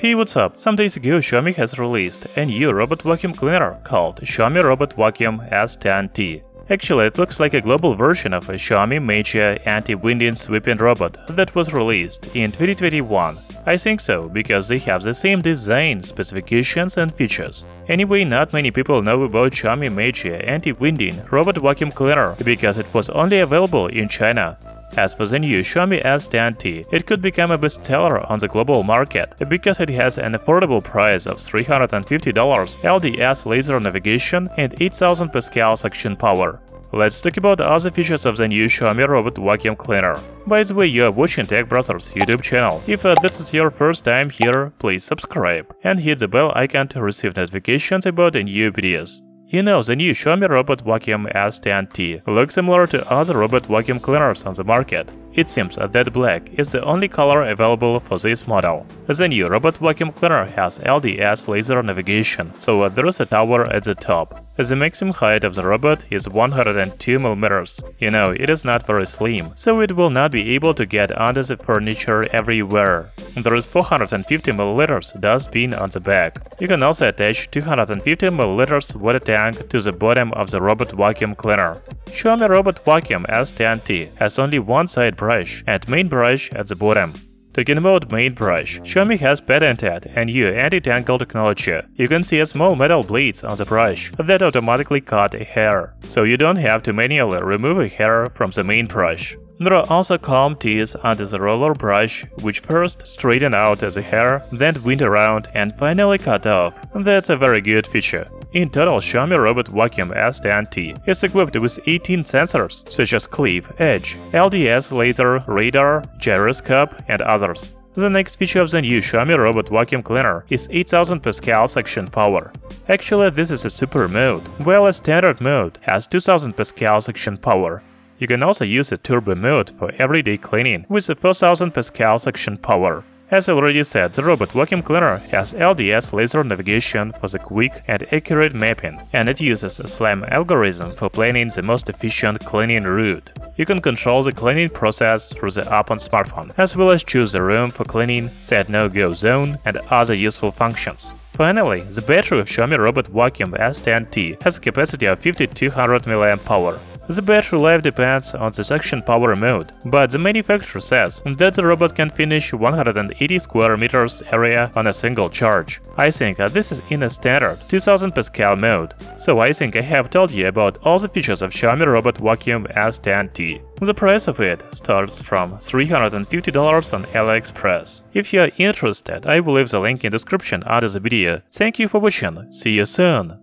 Hey what's up, some days ago Xiaomi has released a new robot vacuum cleaner called Xiaomi Robot Vacuum S10T. Actually it looks like a global version of a Xiaomi Mijia anti-winding sweeping robot that was released in 2021. I think so, because they have the same design, specifications and features. Anyway, not many people know about Xiaomi Mijia anti-winding robot vacuum cleaner because it was only available in China. As for the new Xiaomi S10T, it could become a bestseller on the global market because it has an affordable price of $350, LDS laser navigation, and 8000 Pascal suction power. Let's talk about other features of the new Xiaomi Robot Vacuum Cleaner. By the way, you are watching Tech Brothers YouTube channel. If uh, this is your first time here, please subscribe and hit the bell icon to receive notifications about new videos. You know, the new Xiaomi Robot Vacuum S10T looks similar to other robot vacuum cleaners on the market. It seems that black is the only color available for this model. The new robot vacuum cleaner has LDS laser navigation, so there is a tower at the top. The maximum height of the robot is 102 mm. You know, it is not very slim, so it will not be able to get under the furniture everywhere. There is 450 ml dustbin on the back. You can also attach 250 ml water tank to the bottom of the robot vacuum cleaner. Xiaomi Robot Vacuum S10T has only one side brush and main brush at the bottom. Talking about main brush, Xiaomi has patented a new anti-tangle technology. You can see a small metal blades on the brush that automatically cut hair, so you don't have to manually remove a hair from the main brush. There are also comb teeth under the roller brush, which first straighten out the hair, then wind around and finally cut off. That's a very good feature. In total, Xiaomi Robot Vacuum S10T is equipped with 18 sensors, such as clip, edge, LDS laser, radar, gyroscope, and others. The next feature of the new Xiaomi Robot Vacuum Cleaner is 8000 Pascal suction power. Actually, this is a super mode, while a standard mode has 2000 Pascal suction power. You can also use a turbo mode for everyday cleaning with a 4000 Pascal suction power. As already said, the robot vacuum cleaner has LDS laser navigation for the quick and accurate mapping, and it uses a SLAM algorithm for planning the most efficient cleaning route. You can control the cleaning process through the app on smartphone, as well as choose the room for cleaning, set no-go zone, and other useful functions. Finally, the battery of Xiaomi Robot Vacuum S10T has a capacity of 5200 mAh. The battery life depends on the suction power mode, but the manufacturer says that the robot can finish 180 square meters area on a single charge. I think this is in a standard 2000 Pascal mode, so I think I have told you about all the features of Xiaomi Robot Vacuum S10T. The price of it starts from $350 on AliExpress. If you are interested, I will leave the link in description under the video. Thank you for watching, see you soon!